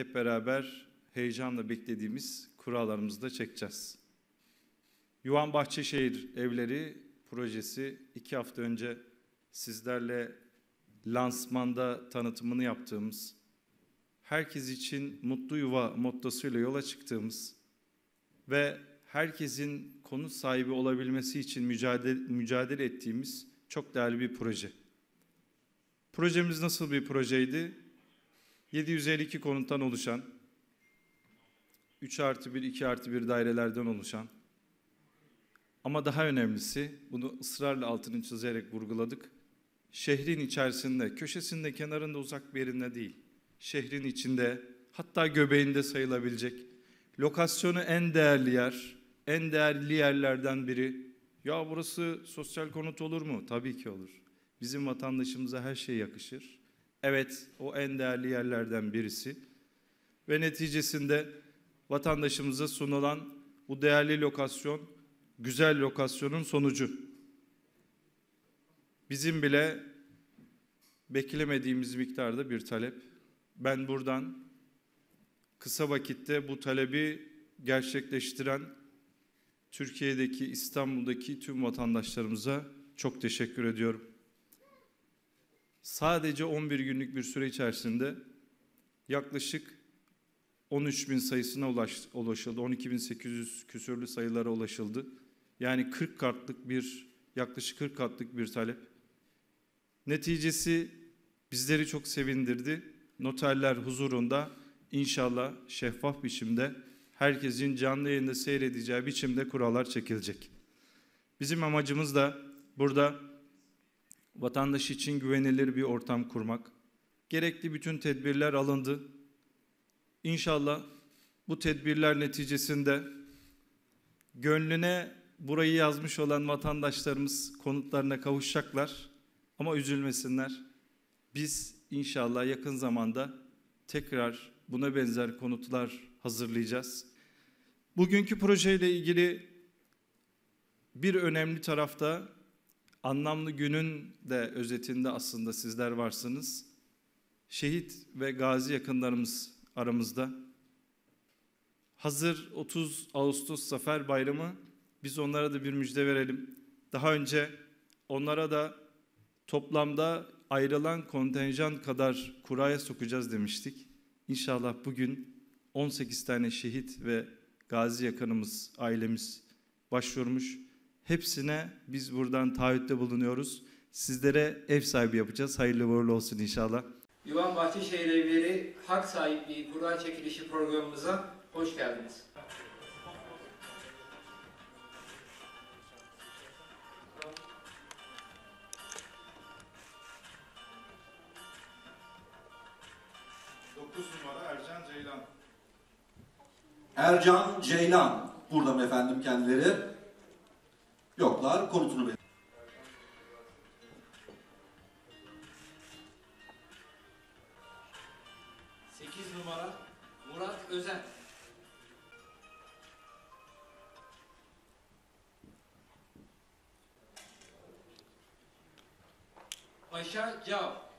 hep beraber heyecanla beklediğimiz kuralarımızı da çekeceğiz. Yuvan Bahçeşehir Evleri projesi iki hafta önce sizlerle lansmanda tanıtımını yaptığımız, herkes için mutlu yuva mottosuyla yola çıktığımız ve herkesin konut sahibi olabilmesi için mücadele, mücadele ettiğimiz çok değerli bir proje. Projemiz nasıl bir projeydi? 752 konuttan oluşan, 3 artı 1, 2 artı 1 dairelerden oluşan, ama daha önemlisi, bunu ısrarla altını çizerek vurguladık, şehrin içerisinde, köşesinde, kenarında, uzak bir yerinde değil, şehrin içinde, hatta göbeğinde sayılabilecek, lokasyonu en değerli yer, en değerli yerlerden biri. Ya burası sosyal konut olur mu? Tabii ki olur. Bizim vatandaşımıza her şey yakışır. Evet, o en değerli yerlerden birisi. Ve neticesinde vatandaşımıza sunulan bu değerli lokasyon, güzel lokasyonun sonucu. Bizim bile beklemediğimiz miktarda bir talep. Ben buradan kısa vakitte bu talebi gerçekleştiren Türkiye'deki, İstanbul'daki tüm vatandaşlarımıza çok teşekkür ediyorum. Sadece 11 günlük bir süre içerisinde yaklaşık 13 bin sayısına ulaş, ulaşıldı. 12.800 küsürlü sayılara ulaşıldı. Yani 40 katlık bir, yaklaşık 40 katlık bir talep. Neticesi bizleri çok sevindirdi. Noterler huzurunda inşallah şeffaf biçimde herkesin canlı yayında seyredeceği biçimde kurallar çekilecek. Bizim amacımız da burada vatandaş için güvenilir bir ortam kurmak. Gerekli bütün tedbirler alındı. İnşallah bu tedbirler neticesinde gönlüne burayı yazmış olan vatandaşlarımız konutlarına kavuşacaklar. Ama üzülmesinler. Biz inşallah yakın zamanda tekrar buna benzer konutlar hazırlayacağız. Bugünkü projeyle ilgili bir önemli tarafta anlamlı günün de özetinde aslında sizler varsınız. Şehit ve gazi yakınlarımız aramızda. Hazır 30 Ağustos Zafer Bayramı biz onlara da bir müjde verelim. Daha önce onlara da toplamda ayrılan kontenjan kadar kuraya sokacağız demiştik. İnşallah bugün 18 tane şehit ve gazi yakınımız, ailemiz başvurmuş. Hepsine biz buradan taahhütte bulunuyoruz. Sizlere ev sahibi yapacağız. Hayırlı uğurlu olsun inşallah. Yuvan Bahçeşehir Evleri Hak Sahipliği Kura Çekilişi programımıza hoş geldiniz. Ercan Ceylan. Ercan Ceylan. Burada mı efendim kendileri? Yoklar. Konutunu bekliyor. Sekiz numara Murat Özen. Paşa Cav.